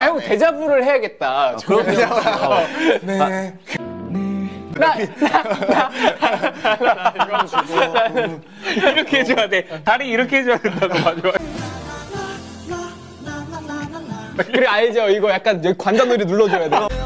형 대자부를 해야겠다. 그럼 네. 이렇게 해줘야 돼. 다리 이렇게 해줘야 된다고 맞아. 그래 알죠? 이거 약간 여기 관자놀이 눌러줘야 돼.